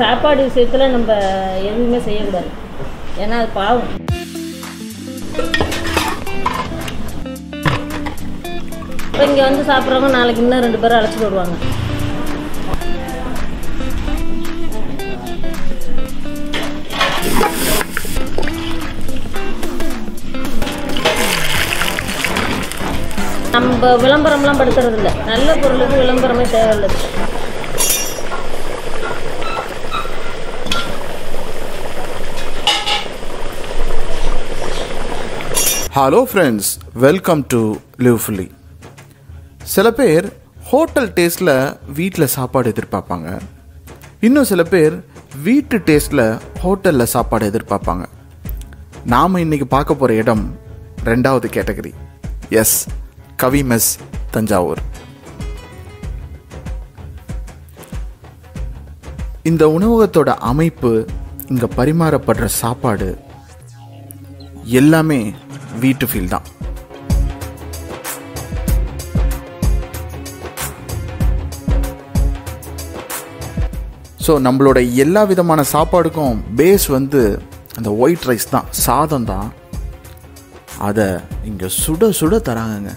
சாப்பாடு விஷயத்தில் நம்ம எதுவுமே செய்யக்கூடாது. ஏன்னா அது பாவம். இப்போ இங்கே வந்து சாப்பிட்றவங்க நாளைக்கு இன்னும் ரெண்டு பேரும் அழைச்சிட்டு வருவாங்க. நம்ம விளம்பரம்லாம் படுத்துறது இல்லை நல்ல பொருளுக்கு விளம்பரமே தேவையில்லை. Hello friends welcome to livefully சில பேர் ஹோட்டல் டேஸ்ட்டில் வீட்டில் சாப்பாடு எதிர்பார்ப்பாங்க. இன்னும் சில பேர் வீட்டு டேஸ்ட்டில் ஹோட்டலில் சாப்பாடு எதிர்பார்ப்பாங்க. நாம் இன்றைக்கி பார்க்க போகிற இடம் ரெண்டாவது category. S Kavi mess Thanjavur. இந்த உணவகத்தோட அமைப்பு இங்கே பரிமாறப்படுற சாப்பாடு எல்லாமே வீட்டு ஃபீல் தான். ஸோ நம்மளோட எல்லா விதமான சாப்பாடுக்கும் பேஸ் வந்து அந்த ஒயிட் ரைஸ் தான் சாதம் தான். அதை இங்கே சுட சுட தராங்கங்க.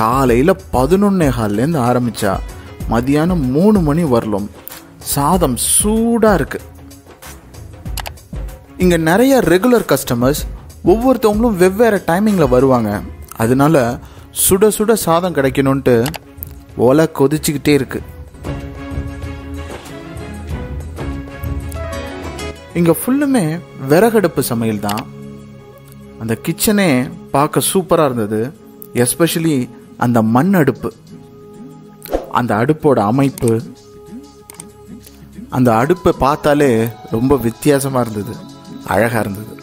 காலையில் பதினொன்னே கால்லேருந்து ஆரம்பித்தா மதியானம் மூணு மணி வரலும் சாதம் சூடாக இருக்குது இங்கே நிறைய ரெகுலர் கஸ்டமர்ஸ் ஒவ்வொருத்தவங்களும் வெவ்வேறு டைமிங்கில் வருவாங்க. அதனால சுட சுட சாதம் கிடைக்கணுன்ட்டு ஒலை கொதிச்சுக்கிட்டே இருக்கு. இங்கே ஃபுல்லுமே விறகடுப்பு சமையல் தான். அந்த கிச்சனே பார்க்க சூப்பராக இருந்தது. எஸ்பெஷலி அந்த மண் அடுப்பு. அந்த அடுப்போட அமைப்பு. அந்த அடுப்பை பார்த்தாலே ரொம்ப வித்தியாசமாக இருந்தது. அழகாக இருந்தது.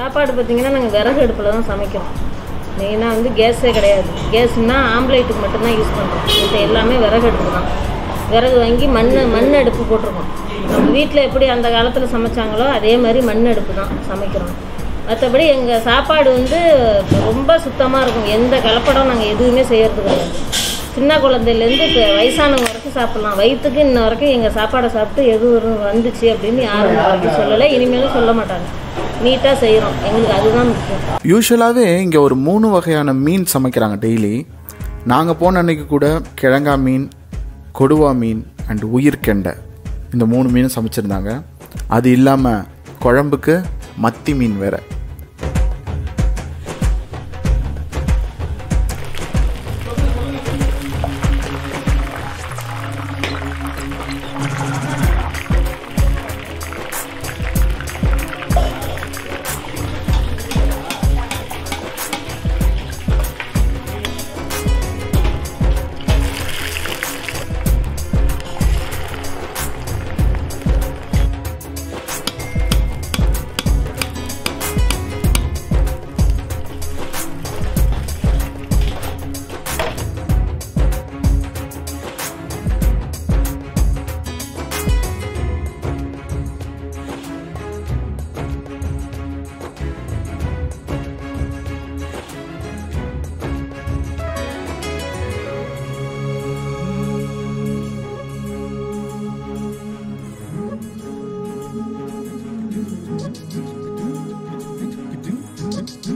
சாப்பாடு பார்த்தீங்கன்னா நாங்கள் விறகு அடுப்பில் தான் சமைக்கிறோம். மெயினாக வந்து கேஸே கிடையாது. கேஸ்னால் ஆம்லேட்டுக்கு மட்டும்தான் யூஸ் பண்ணுறோம் இப்போ எல்லாமே விறகு அடுப்பு தான். விறகு வாங்கி மண் மண் அடுப்பு போட்டிருக்கோம். நம்ம வீட்டில் எப்படி அந்த காலத்தில் சமைச்சாங்களோ அதே மாதிரி மண் அடுப்பு தான் சமைக்கிறோம். மற்றபடி எங்கள் சாப்பாடு வந்து ரொம்ப சுத்தமாக இருக்கும். எந்த கலப்படம் நாங்கள் எதுவுமே செய்கிறது கிடையாது. சின்ன குழந்தையிலேருந்து இப்போ வயசானவங்க வரைக்கும் சாப்பிட்லாம். வயிற்றுக்கு இன்ன வரைக்கும் எங்கள் சாப்பாடை சாப்பிட்டு எது வந்துச்சு அப்படின்னு யாரும் சொல்லலை. இனிமேலும் சொல்ல மாட்டாங்க. நீட்டாக செய்கிறோம் எங்களுக்கு அதுதான் முக்கியம். யூஸ்வலாகவே இங்கே ஒரு மூணு வகையான மீன் சமைக்கிறாங்க டெய்லி நாங்கள் போன அன்னைக்கு கூட கிழங்கா மீன் கொடுவா மீன் அண்ட் உயிர்கெண்டை இந்த மூணு மீனும் சமைச்சிருந்தாங்க. அது இல்லாமல் குழம்புக்கு மத்தி மீன் வேறு.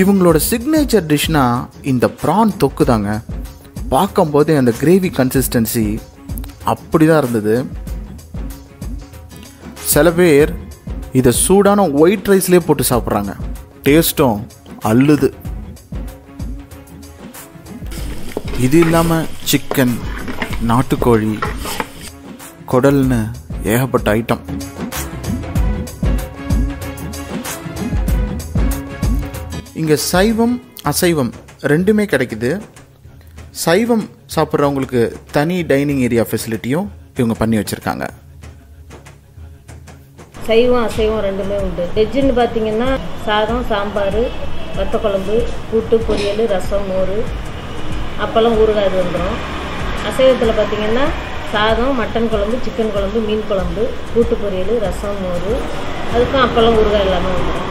இவங்களோட சிக்னேச்சர் டிஷ்னா இந்த ப்ரான் தொக்கு தாங்க பார்க்கும்போதே அந்த கிரேவி கன்சிஸ்டன்சி அப்படி தான் இருந்தது. சில பேர் இதை சூடான ஒயிட் ரைஸ்லேயே போட்டு சாப்பிட்றாங்க. டேஸ்ட்டும் அல்லுது இது இல்லாமல் சிக்கன் நாட்டுக்கோழி குடல்னு ஏகப்பட்ட ஐட்டம் இங்கே சைவம் அசைவம் ரெண்டுமே கிடைக்குது. சைவம் சாப்பிட்றவங்களுக்கு தனி டைனிங் ஏரியா ஃபெசிலிட்டியும் இவங்க பண்ணி வச்சுருக்காங்க. சைவம் அசைவம் ரெண்டுமே உண்டு. வெஜ்ஜுன்னு பார்த்தீங்கன்னா சாதம் சாம்பார் வத்த குழம்பு கூட்டு பொரியல் ரசம் மோர் அப்பளம் ஊறுகாய் இது வந்துடும் அசைவத்தில் பார்த்தீங்கன்னா சாதம் மட்டன் குழம்பு சிக்கன் குழம்பு மீன் குழம்பு கூட்டு பொரியல் ரசம் மோர் அதுக்கும் அப்பளம் ஊறுகாய் எல்லாமே வந்துடும்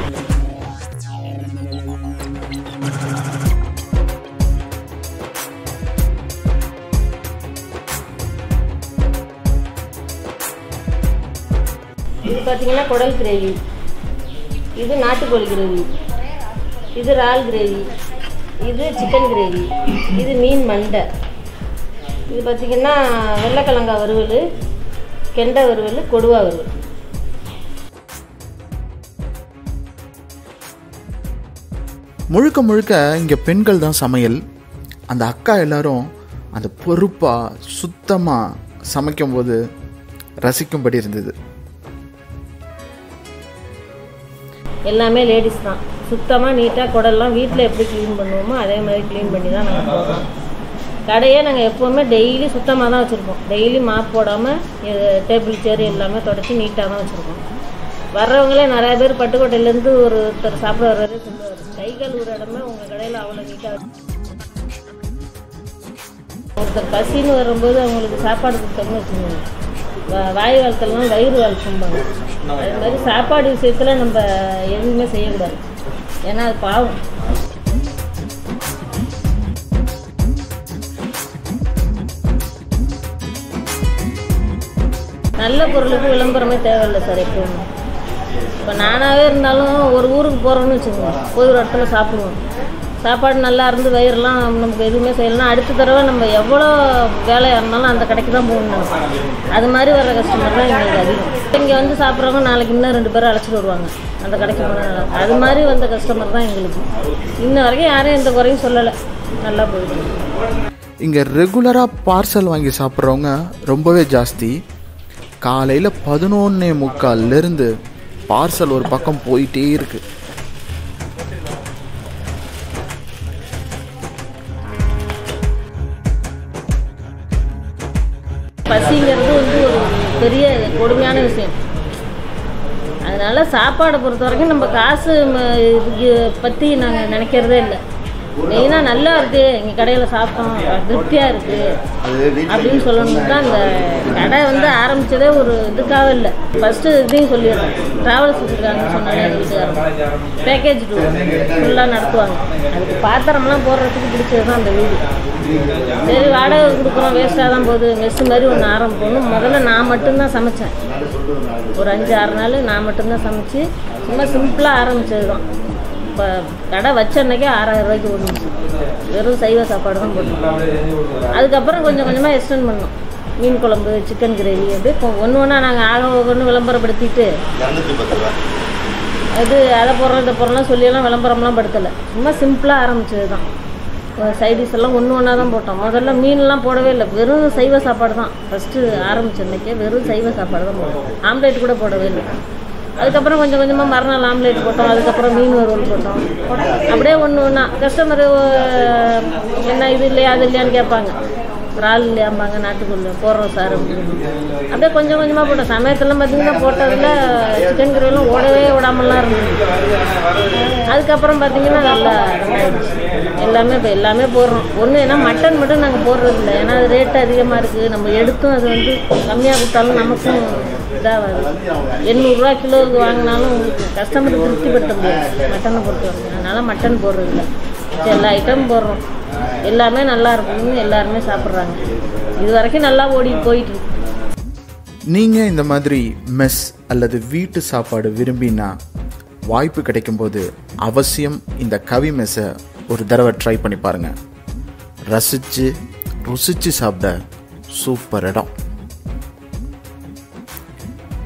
பார்த்தீங்கன்னா குடல் கிரேவி. இது நாட்டுக்கோழி கிரேவி. இது இறால் கிரேவி. இது சிக்கன் கிரேவி. இது மீன் மண்டை. இது பார்த்தீங்கன்னா வெள்ளைக்கிழங்கா வறுவல் கெண்டை வறுவல் கொடுவா வறுவல். முழுக்க முழுக்க இங்கே பெண்கள் தான் சமையல். அந்த அக்கா எல்லாரும் அந்த பொறுப்பாக சுத்தமாக சமைக்கும்போது ரசிக்கும்படி இருந்தது. எல்லாமே லேடிஸ் தான். சுத்தமாக நீட்டாக குடல்லாம் வீட்டில் எப்படி க்ளீன் பண்ணுவோமோ அதே மாதிரி க்ளீன் பண்ணி தான் நாங்கள் போடுறோம். கடையே நாங்கள் எப்போவுமே டெய்லி சுத்தமாக தான் வச்சுருப்போம் டெய்லி மாப் போடாமல் டேபிள் சேர் எல்லாமே தொடச்சி நீட்டாக தான் வச்சுருப்போம் வர்றவங்களே நிறையா பேர் பட்டுக்கோட்டையிலேருந்து ஒருத்தர் சாப்பிட வர்றதே சொல்லுவார். கைகள் ஒரு இடமே உங்கள் கடையில் அவ்வளோ நீட்டாக ஒருத்தர் பசின்னு வரும்போது அவங்களுக்கு சாப்பாடு கொடுத்தோம்னு வச்சுக்கோங்க. வாய் வாழ்த்தலாம் வயிறு வாழ்த்தும்பாங்க. அது மாதிரி சாப்பாடு விஷயத்தில் நம்ம எதுவுமே செய்யக்கூடாது. ஏன்னா அது பாவம். நல்ல பொருளுக்கு விளம்பரமே தேவையில்லை சார் எப்பவுமே. இப்போ நானாகவே இருந்தாலும் ஒரு ஊருக்கு போகிறோன்னு வச்சுக்கோங்க. போய் ஒரு இடத்துல சாப்பிடுவோம். சாப்பாடு நல்லா இருந்து வயிறுலாம் நமக்கு எதுவுமே செய்யலாம் அடுத்த தடவை நம்ம எவ்வளோ வேலையாக இருந்தாலும் அந்த கடைக்கு தான் போகணும் அது மாதிரி வர கஸ்டமர் தான் எங்களுக்கு அதிகம். இங்கே வந்து சாப்பிட்றவங்க நாளைக்கு இன்னும் ரெண்டு பேரும் அழைச்சிட்டு வருவாங்க. அந்த கடைக்கு போனால் அது மாதிரி வந்த கஸ்டமர் தான் எங்களுக்கு. இன்ன வரைக்கும் யாரும் எந்த குறையும் சொல்லலை. நல்லா போயிடுது இங்கே ரெகுலராக பார்சல் வாங்கி சாப்பிட்றவங்க ரொம்பவே ஜாஸ்தி. காலையில் பதினொன்னே முக்கால்லேருந்து பார்சல் ஒரு பக்கம் போயிட்டே இருக்கு. பசிங்கிறது வந்து பெரிய கொடுமையான விஷயம். அதனால் சாப்பாடை பொறுத்த வரைக்கும் நம்ம காசு பற்றி நாங்கள் நினைக்கிறதே இல்லை. மெயினாக நல்லா இருக்கு. எங்கள் கடையில் சாப்பிட்டோம். திருப்தியாக இருக்கு. அப்படின்னு சொல்லணும் தான் அந்த கடை வந்து ஆரம்பிச்சதே ஒரு இதுக்காக இல்லை. ஃபஸ்ட்டு இதையும் சொல்லிடுறேன். ட்ராவல்ஸ் வச்சுருக்காங்கன்னு சொன்னாலே எங்கள் வீட்டுக்காரங்க. பேக்கேஜ் டூர் ஃபுல்லாக நடத்துவாங்க. அதுக்கு பாத்திரம்லாம் போடுறதுக்கு பிடிச்சது தான் அந்த வீடு. சரி வாடகை கொடுக்குறோம். வேஸ்ட்டாக தான் போகுது. மெஸ் மாதிரி ஒன்று ஆரம்பிக்கணும். முதல்ல நான் மட்டும்தான் சமைச்சேன். ஒரு அஞ்சு ஆறு நாள் நான் மட்டும்தான் சமைச்சு சும்மா சிம்பிளாக ஆரம்பிச்சது தான் இப்போ கடை வச்ச அன்னைக்கே ஆறாயிரம் ரூபாய்க்கு ஒன்று வெறும் சைவ சாப்பாடு தான் போட்டோம் அதுக்கப்புறம் கொஞ்சம் கொஞ்சமாக எக்ஸ்டெண்ட் பண்ணோம். மீன் குழம்பு சிக்கன் கிரேவி அப்படி இப்போ ஒன்று ஒன்றா நாங்கள் ஆக ஒன்று விளம்பரப்படுத்திட்டு இது அதை போடுறோம் இதை போடுறோம்லாம் சொல்லியெல்லாம் விளம்பரம்லாம் படுத்தலை. சும்மா சிம்பிளாக ஆரம்பிச்சது தான் சைடிஸ் எல்லாம் ஒன்று ஒன்றா தான் போட்டோம். முதல்ல மீன்லாம் போடவே இல்லை. வெறும் சைவ சாப்பாடு தான். ஃபஸ்ட்டு ஆரம்பிச்ச அன்னைக்கே வெறும் சைவ சாப்பாடு தான் போட்டோம். ஆம்லேட் கூட போடவே இல்லை. அதுக்கப்புறம் கொஞ்சம் கொஞ்சமாக மறுநாள் ஆம்லேட் போட்டோம் அதுக்கப்புறம் மீன் வறுவல் போட்டோம். அப்படியே ஒன்று ஒன்றா கஸ்டமரு என்ன இது இல்லையா அது இல்லையான்னு கேட்பாங்க. இறால் இல்லையாம்பாங்க நாட்டுக்குள்ள போடுறோம் சார் அப்படின்னு. அப்படியே கொஞ்சம் கொஞ்சமாக போட்டோம். சமயத்துலாம் பார்த்தீங்கன்னா போட்டதில் சிக்கன் கிரேவிலாம் ஓடவே விடாமலாம் இருந்தது. அதுக்கப்புறம் பார்த்தீங்கன்னா நல்லா எல்லாமே இப்போ எல்லாமே போடுறோம். ஒன்று ஏன்னா மட்டன் மட்டும் நாங்கள் போடுறது இல்லை ஏன்னா அது ரேட்டு அதிகமாக இருக்குது நம்ம எடுத்தும் அது வந்து கம்மியாக கொடுத்தாலும் நமக்கும் இதாகாது எண்ணூறுரூவா கிலோவுக்கு வாங்கினாலும் உங்களுக்கு கஸ்டமருக்கு திருப்திப்படுத்த முடியாது. மட்டனை பொறுத்தவரைக்கும் அதனால் மட்டன் போடுறது இல்லை எல்லா ஐட்டமும் போடுறோம். எல்லாமே நல்லா இருக்கும்னு எல்லாருமே சாப்பிட்றாங்க. இது வரைக்கும் நல்லா ஓடி போயிட்டு இருக்கு. நீங்கள் இந்த மாதிரி மெஸ் அல்லது வீட்டு சாப்பாடு விரும்பினா வாய்ப்பு கிடைக்கும்போது அவசியம் இந்த கவி மெஸ்ஸை ஒரு தடவை ட்ரை பண்ணி பாருங்கள் ரசித்து ருசித்து சாப்பிட சூப்பர் இடம்.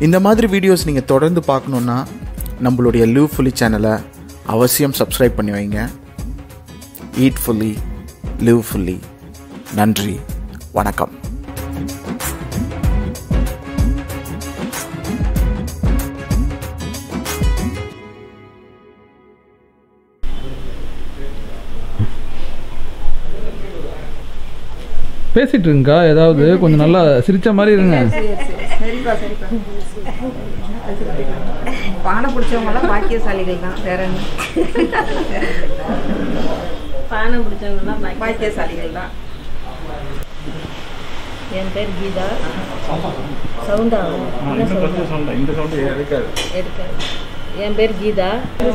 இந்த மாதிரி வீடியோஸ் நீங்கள் தொடர்ந்து பார்க்கணுன்னா நம்மளுடைய லிவ் ஃபுல்லி சேனலை அவசியம் சப்ஸ்கிரைப் பண்ணி வைங்க. ஈட் ஃபுல்லி லிவ் ஃபுல்லி நன்றி வணக்கம். பேசிட்டு இருங்கக்கா ஏதாவது கொஞ்சம் நல்லா சிரிச்ச மாதிரி இருங்க. சரிப்பா சரிப்பா. பானை பிடிச்சவங்களாம் பாக்கியசாலிகள் தான். வேற என்ன? பானை பிடிச்சவங்கலாம் பாக்கி பாக்கியசாலிகள் தான். என் பேர் கீதா. சவுண்டா? இந்த சவுண்டு? எடுக்காது. என் பேர் கீதா.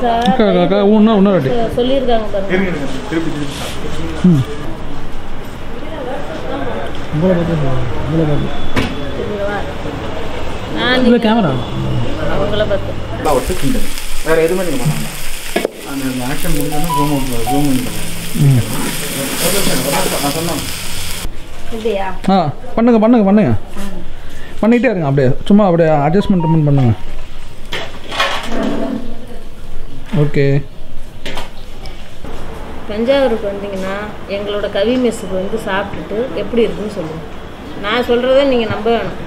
சார் சொல்லியிருக்காங்க பாருங்க திருப்பி திருப்பி உங்களை பார்த்து உங்களை பார்த்து சரிங்களா? நான் இல்லை கேமரா அவங்கள பார்த்து. வேற எதுவுமே நீங்கள் பண்ணாங்க அந்த ஆக்ஷன் முடிஞ்சோன்னா ஜூம் அவுட் ஜூம் நான் சொன்னேன். ஆ பண்ணுங்க பண்ணுங்க பண்ணுங்க. பண்ணிகிட்டே இருங்க அப்படியே. சும்மா அப்படியே அட்ஜஸ்ட்மெண்ட் பண்ணுங்க. ஓகே. தஞ்சாவூருக்கு வந்தீங்கன்னா எங்களோட கவி மெஸ்ஸுக்கு வந்து சாப்பிட்டுட்டு எப்படி இருக்குன்னு சொல்லுங்கள் நான் சொல்கிறத நீங்கள் நம்ப வேணும்.